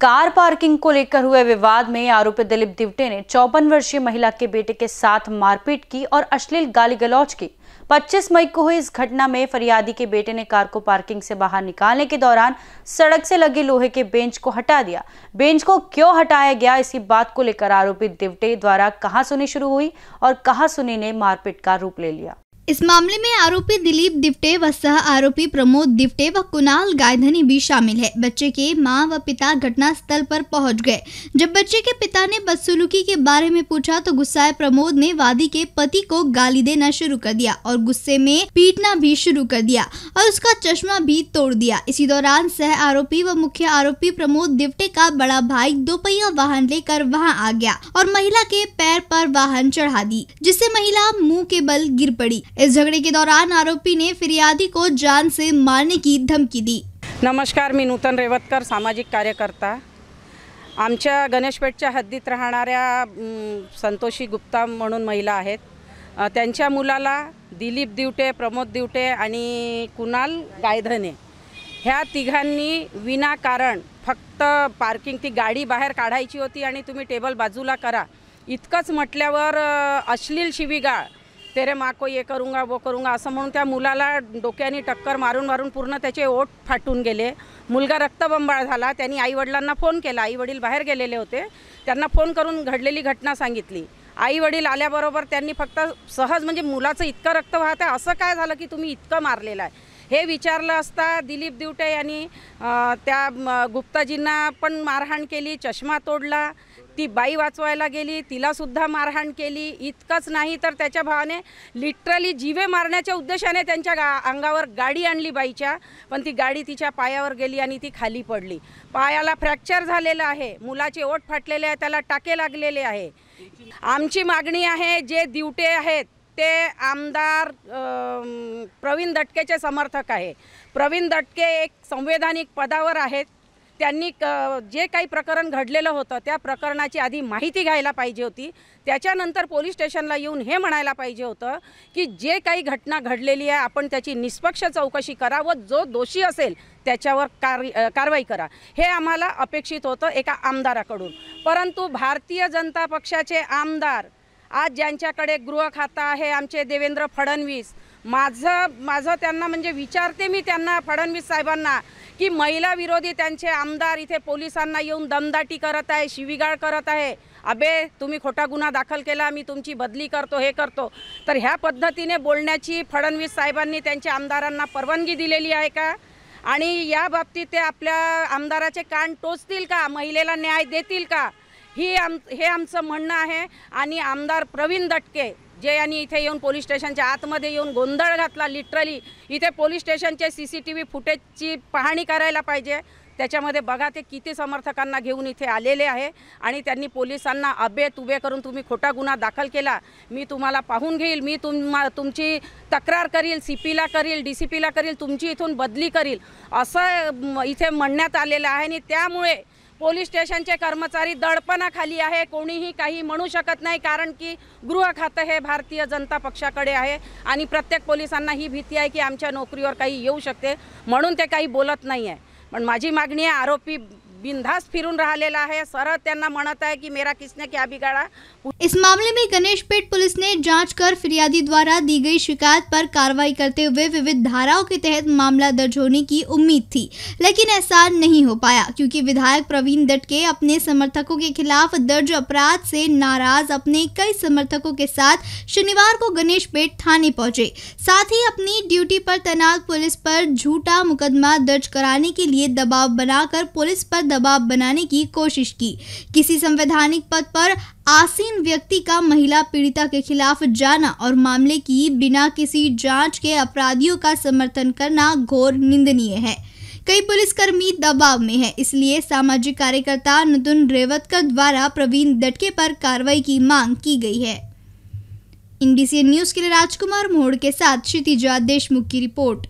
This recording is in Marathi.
कार पार्किंग को लेकर हुए विवाद में आरोपी दिलीप दिवटे ने चौपन वर्षीय महिला के बेटे के साथ मारपीट की और अश्लील गाली गलौज की। 25 मई को हुई इस घटना में फरियादी के बेटे ने कार को पार्किंग से बाहर निकालने के दौरान सड़क से लगे लोहे के बेंच को हटा दिया। बेंच को क्यों हटाया गया, इसी बात को लेकर आरोपी दिवटे द्वारा कहा सुनी शुरू हुई और कहा सुनी ने मारपीट का रूप ले लिया। इस मामले में आरोपी दिलीप दिवटे व सह आरोपी प्रमोद दिवटे व कुणाल गायधनी भी शामिल है। बच्चे के माँ व पिता घटना स्थल पर पहुँच गए। जब बच्चे के पिता ने बदसलूकी के बारे में पूछा तो गुस्साए प्रमोद ने वादी के पति को गाली देना शुरू कर दिया और गुस्से में पीटना भी शुरू कर दिया और उसका चश्मा भी तोड़ दिया। इसी दौरान सह आरोपी व मुख्य आरोपी प्रमोद दिवटे का बड़ा भाई दोपहिया वाहन लेकर वहाँ आ गया और महिला के पैर पर वाहन चढ़ा दी, जिससे महिला मुँह के बल गिर पड़ी। इस झगड़े के दौरान आरोपी ने फिरियादी को जान से मारने की धमकी दी। नमस्कार मी नूतन रेवतकर सामाजिक कार्यकर्ता। आमच्या गणेशपेठच्या हद्दीत राहणाऱ्या संतोषी गुप्ता म्हणून महिला आहेत. त्यांच्या मुलाला दिलीप दिवटे प्रमोद दिवटे आणि कुणाल गायधने ह्या तिघांनी विनाकारण फक्त पार्किंग ती गाडी बाहेर काढायची होती आणि तुम्ही टेबल बाजूला करा. इतकंच म्हटल्यावर अश्लील शिवीगाळ तेरे माँ को ये करूंगा वो करूंगा असं म्हणून त्या मुलाला डोक्याने टक्कर मारून मारून पूर्ण त्याचे ओठ फाटून गेले. मुलगा रक्तबंबाळ झाला त्यांनी आईवडिलांना फोन केला. आईवडील बाहेर गेलेले होते. त्यांना फोन करून घडलेली घटना सांगितली. आई वडील आल्याबरोबर त्यांनी फक्त सहज म्हणजे मुलाचं इतकं रक्त वाहत आहे असं काय झालं की तुम्ही इतकं मारलेलं आहे? हे विचारलं असता दिलीप दिवटे यांनी त्या गुप्ताजींना पण मारहाण केली चष्मा तोडला ती बाई वाचवायला गेली तिलासुद्धा मारहाण केली. इतकंच नाही तर त्याच्या भावाने लिटरली जिवे मारण्याच्या उद्देशाने त्यांच्या गा अंगावर गाडी आणली बाईच्या पण ती गाडी तिच्या पायावर गेली आणि ती खाली पडली. पायाला फ्रॅक्चर झालेलं आहे मुलाचे ओठ फाटलेले आहे त्याला टाके लागलेले आहे. आमची मागणी आहे जे दिवटे आहेत ते आमदार प्रवीण दटकेचे समर्थक आहे. प्रवीण दटके एक संवैधानिक पदावर आहेत. त्यांनी क जे काही प्रकरण घडलेलं होतं त्या प्रकरणाची आधी माहिती घ्यायला पाहिजे होती. त्याच्यानंतर पोलीस स्टेशनला येऊन हे म्हणायला पाहिजे होतं की जे काही घटना घडलेली आहे आपण त्याची निष्पक्ष चौकशी करा व जो दोषी असेल त्याच्यावर कार कारवाई करा. हे आम्हाला अपेक्षित होतं एका आमदाराकडून. परंतु भारतीय जनता पक्षाचे आमदार आज ज्यांच्याकडे गृहखातं आहे आमचे देवेंद्र फडणवीस माझं माझं त्यांना म्हणजे विचारते मी त्यांना फडणवीस साहेबांना की महिला विरोधी त्यांचे आमदार इथे पोलिसांना येऊन दमदाटी करत आहे शिवीगाळ करत आहे. अबे तुम्ही खोटा गुन्हा दाखल केला मी तुमची बदली करतो हे करतो. तर ह्या पद्धतीने बोलण्याची फडणवीस साहेबांनी त्यांच्या आमदारांना परवानगी दिलेली आहे का? आणि या बाबतीत ते आपल्या आमदाराचे कान टोचतील का? महिलेला न्याय देतील का? ही आम हे आमचं म्हणणं आहे. आणि आमदार प्रवीण दटके जे यांनी इथे येऊन पोलीस स्टेशनच्या आतमध्ये येऊन गोंधळ घातला लिटरली इथे पोलीस स्टेशनचे सी सी टी व्ही फुटेजची पाहणी करायला पाहिजे. त्याच्यामध्ये बघा ते किती समर्थकांना घेऊन इथे आलेले आहे. आणि त्यांनी पोलिसांना अबे तुबे करून तुम्ही खोटा गुन्हा दाखल केला. मी तुम्हाला पाहून घेईल मी तुम तुमची तक्रार करील सी पीला करील डी सी पीला करील तुमची इथून बदली करील. असं इथे म्हणण्यात आलेलं आहे. आणि त्यामुळे पोलीस स्टेशनचे कर्मचारी दडपणाखाली आहे. कोणीही काही म्हणू शकत नाही कारण की गृह खातं हे भारतीय जनता पक्षाकडे आहे. आणि प्रत्येक पोलिसांना ही भीती आहे की आमच्या नोकरीवर काही येऊ शकते म्हणून ते काही बोलत नाही आहे पण माझी मागणी आहे आरोपी बिनधास्त फिरून राहिलेला आहे. सरळ त्यांना म्हणत की, मेरा किसने क्या बिगाड़ा? इस मामले में गणेश पेट पुलिस ने जाँच कर फिरियादी द्वारा दी गई शिकायत पर कार्रवाई करते हुए विविध धाराओं के तहत मामला दर्ज होने की उम्मीद थी, लेकिन ऐसा नहीं हो पाया, क्योंकि विधायक प्रवीण दटके अपने समर्थकों के खिलाफ दर्ज अपराध से नाराज़ अपने कई समर्थकों के साथ शनिवार को गणेश पेट थाने पहुँचे। साथ ही अपनी ड्यूटी पर तैनात पुलिस पर झूठा मुकदमा दर्ज कराने के लिए दबाव बनाकर पुलिस पर दबाव बनाने की कोशिश की। किसी संवैधानिक पद पर आसीन व्यक्ति का महिला पीड़िता के खिलाफ जाना और मामले की बिना किसी जाँच के अपराधियों का समर्थन करना घोर निंदनीय है। कई पुलिसकर्मी दबाव में है, इसलिए सामाजिक कार्यकर्ता नतुन रेवतकर द्वारा प्रवीण दटके पर कार्रवाई की मांग की गई है। इंडीसी न्यूज़ के लिए राजकुमार मोड़ के साथ क्षितिजा देशमुख की रिपोर्ट।